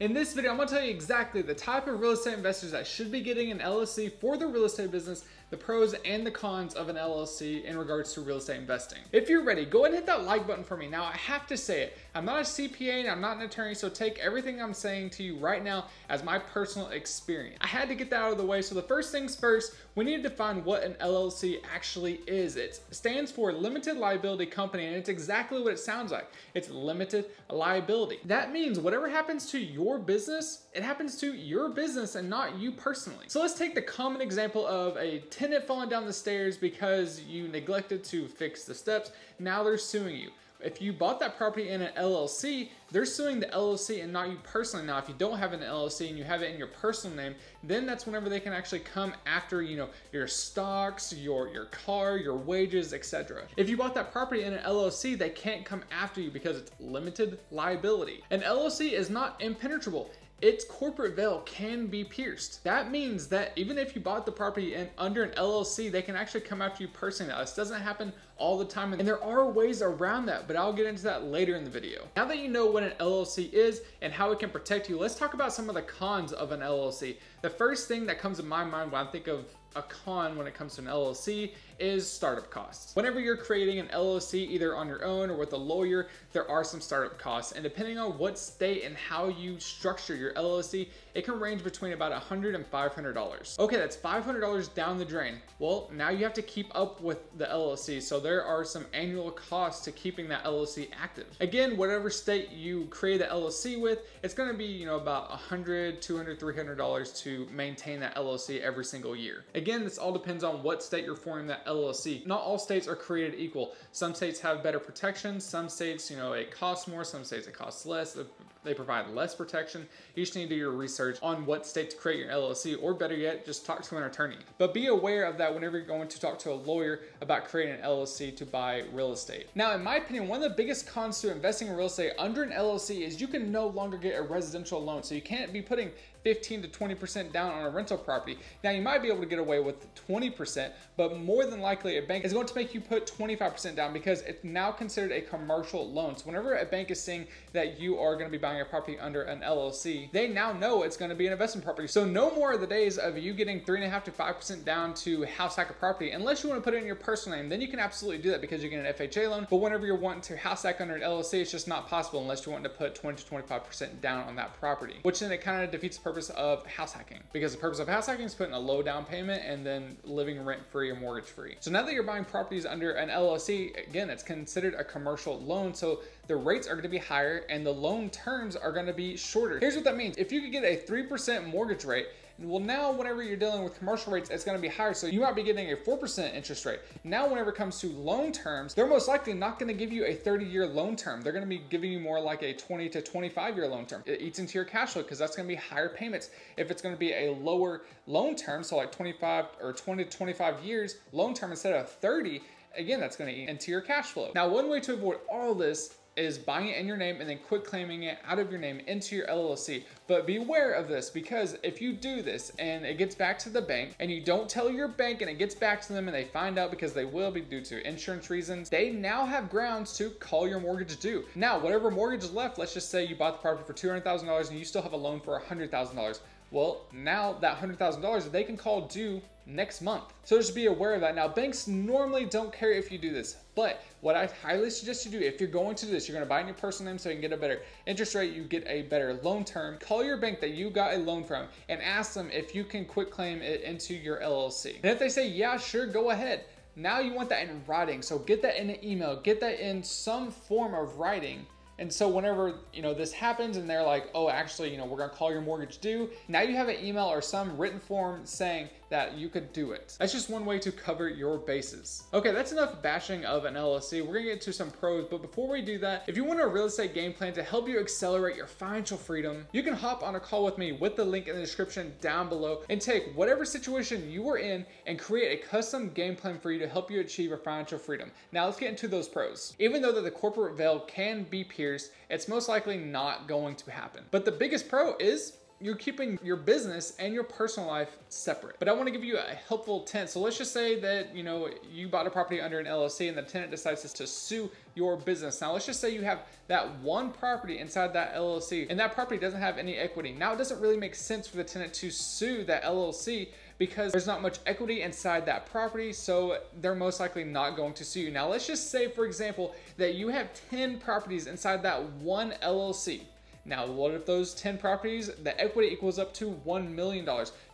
In this video, I'm gonna tell you exactly the type of real estate investors that should be getting an LLC for their real estate business, the pros and the cons of an LLC in regards to real estate investing. If you're ready, go ahead and hit that like button for me. Now, I have to say it, I'm not a CPA and I'm not an attorney, so take everything I'm saying to you right now as my personal experience. I had to get that out of the way, so the first things first, we need to define what an LLC actually is. It stands for Limited Liability Company, and it's exactly what it sounds like. It's limited liability. That means whatever happens to your business, it happens to your business and not you personally. So let's take the common example of a tenant falling down the stairs because you neglected to fix the steps. Now they're suing you if you bought that property in an LLC, they're suing the LLC and not you personally. Now, if you don't have an LLC and you have it in your personal name, then that's whenever they can actually come after, you know, your stocks, your your car, your wages, etc. If you bought that property in an LLC, they can't come after you because it's limited liability. An LLC is not impenetrable its corporate veil can be pierced. That means that even if you bought the property in, under an LLC, they can actually come after you personally. Now, this doesn't happen all the time, and there are ways around that, but I'll get into that later in the video. Now that you know what an LLC is and how it can protect you, let's talk about some of the cons of an LLC. The first thing that comes to my mind when I think of a con when it comes to an LLC is startup costs. Whenever you're creating an LLC either on your own or with a lawyer, there are some startup costs. And depending on what state and how you structure your LLC, it can range between about $100 and $500. Okay, that's $500 down the drain. Well, now you have to keep up with the LLC. So there are some annual costs to keeping that LLC active. Again, whatever state you create the LLC with, it's gonna be, you know, about $100, $200, $300 to maintain that LLC every single year. Again, this all depends on what state you're forming that LLC. Not all states are created equal. Some states have better protection. Some states, you know, it costs more. Some states it costs less. They provide less protection. You just need to do your research on what state to create your LLC, or better yet, just talk to an attorney. But be aware of that whenever you're going to talk to a lawyer about creating an LLC to buy real estate. Now, in my opinion, one of the biggest cons to investing in real estate under an LLC is you can no longer get a residential loan. So you can't be putting 15 to 20% down on a rental property. Now you might be able to get away with 20%, but more than likely a bank is going to make you put 25% down because it's now considered a commercial loan. So whenever a bank is saying that you are going to be buying a property under an LLC, they now know it's going to be an investment property. So no more of the days of you getting three and a half to 5% down to house hack a property, unless you want to put it in your personal name, then you can absolutely do that because you get an FHA loan. But whenever you're wanting to house hack under an LLC, it's just not possible unless you're wanting to put 20 to 25% down on that property, which then it kind of defeats the purpose purpose of house hacking because the purpose of house hacking is putting a low down payment and then living rent free or mortgage free. So now that you're buying properties under an LLC, again, it's considered a commercial loan. So the rates are going to be higher and the loan terms are going to be shorter. Here's what that means. If you could get a 3% mortgage rate, well, now whenever you're dealing with commercial rates, it's going to be higher. So you might be getting a 4% interest rate. Now, whenever it comes to loan terms, they're most likely not going to give you a 30 year loan term. They're going to be giving you more like a 20 to 25 year loan term. It eats into your cash flow because that's going to be higher payments. If it's going to be a lower loan term, so like 25 or 20 to 25 years loan term instead of 30, again, that's going to eat into your cash flow. Now, one way to avoid all this is buying it in your name and then quit claiming it out of your name into your LLC. But beware of this because if you do this and it gets back to the bank and you don't tell your bank and it gets back to them and they find out because they will be due to insurance reasons, they now have grounds to call your mortgage due. Now, whatever mortgage is left, let's just say you bought the property for $200,000 and you still have a loan for $100,000. Well, now that $100,000 they can call due next month. So just be aware of that. Now, banks normally don't care if you do this, but what I highly suggest you do, if you're going to do this, you're gonna buy in your personal name so you can get a better interest rate, you get a better loan term, call your bank that you got a loan from and ask them if you can quit claim it into your LLC. And if they say, yeah, sure, go ahead. Now you want that in writing. So get that in an email, get that in some form of writing and so whenever, you know, this happens and they're like, oh, actually, you know, we're gonna call your mortgage due, now you have an email or some written form saying that you could do it. That's just one way to cover your bases. Okay, that's enough bashing of an LLC. We're gonna get to some pros, but before we do that, if you want a real estate game plan to help you accelerate your financial freedom, you can hop on a call with me with the link in the description down below and take whatever situation you are in and create a custom game plan for you to help you achieve your financial freedom. Now let's get into those pros. Even though the corporate veil can be pierced, it's most likely not going to happen. But the biggest pro is you're keeping your business and your personal life separate. But I want to give you a helpful tenant. So let's just say that, you know, you bought a property under an LLC and the tenant decides to sue your business. Now let's just say you have that one property inside that LLC and that property doesn't have any equity. Now it doesn't really make sense for the tenant to sue that LLC because there's not much equity inside that property, so they're most likely not going to sue you. Now let's just say, for example, that you have 10 properties inside that one LLC. Now, what if those 10 properties, the equity equals up to $1 million?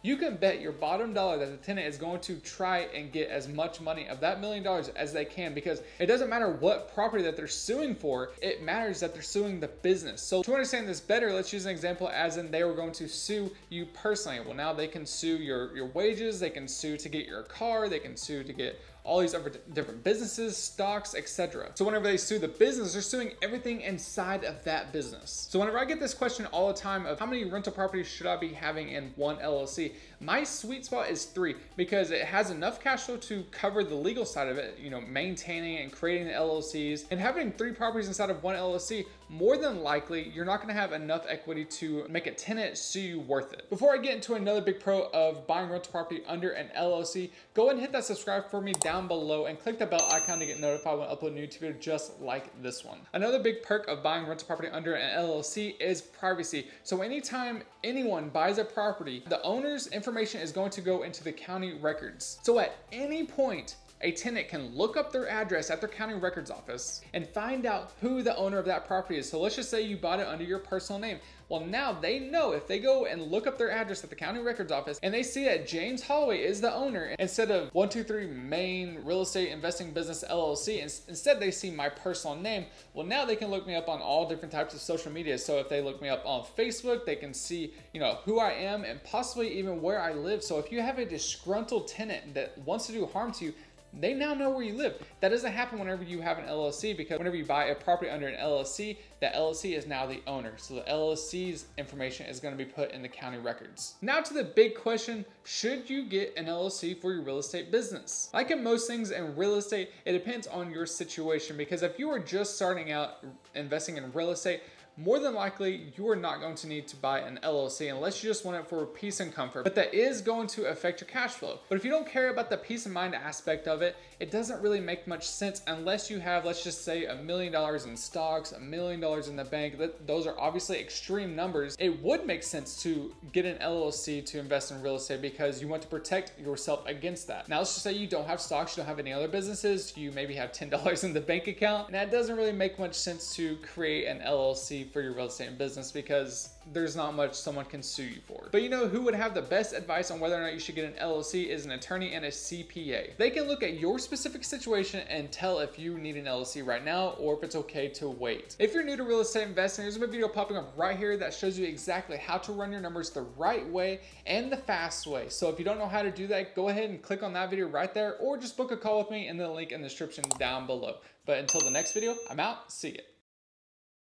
You can bet your bottom dollar that the tenant is going to try and get as much money of that million dollars as they can because it doesn't matter what property that they're suing for, it matters that they're suing the business. So to understand this better, let's use an example as in they were going to sue you personally. Well, now they can sue your, your wages, they can sue to get your car, they can sue to get all these other different businesses, stocks, etc. So whenever they sue the business, they're suing everything inside of that business. So whenever I get this question all the time of how many rental properties should I be having in one LLC, my sweet spot is three because it has enough cash flow to cover the legal side of it, you know, maintaining and creating the LLCs and having three properties inside of one LLC, more than likely you're not gonna have enough equity to make a tenant sue you worth it. Before I get into another big pro of buying rental property under an LLC, go and hit that subscribe for me down below and click the bell icon to get notified when I upload a new video just like this one. Another big perk of buying rental property under an LLC is privacy. So anytime anyone buys a property, the owner's information is going to go into the county records. So at any point, a tenant can look up their address at their county records office and find out who the owner of that property is. So let's just say you bought it under your personal name. Well, now they know if they go and look up their address at the county records office and they see that James Holloway is the owner instead of 123 Main Real Estate Investing Business LLC, instead they see my personal name. Well, now they can look me up on all different types of social media. So if they look me up on Facebook, they can see, you know, who I am and possibly even where I live. So if you have a disgruntled tenant that wants to do harm to you, they now know where you live. That doesn't happen whenever you have an LLC because whenever you buy a property under an LLC, the LLC is now the owner. So the LLC's information is going to be put in the county records. Now to the big question, should you get an LLC for your real estate business? Like in most things in real estate, it depends on your situation because if you are just starting out investing in real estate, more than likely you are not going to need to buy an LLC unless you just want it for peace and comfort. But that is going to affect your cash flow. But if you don't care about the peace of mind aspect of it, it doesn't really make much sense unless you have, let's just say, a million dollars in stocks, a million dollars in the bank. Those are obviously extreme numbers. It would make sense to get an LLC to invest in real estate because you want to protect yourself against that. Now, let's just say you don't have stocks, you don't have any other businesses, you maybe have $10 in the bank account, and that doesn't really make much sense to create an LLC for your real estate business because there's not much someone can sue you for. But you know who would have the best advice on whether or not you should get an LLC is an attorney and a CPA. They can look at your specific situation and tell if you need an LLC right now or if it's okay to wait. If you're new to real estate investing, there's a video popping up right here that shows you exactly how to run your numbers the right way and the fast way. So if you don't know how to do that, go ahead and click on that video right there or just book a call with me in the link in the description down below. But until the next video, I'm out. See ya.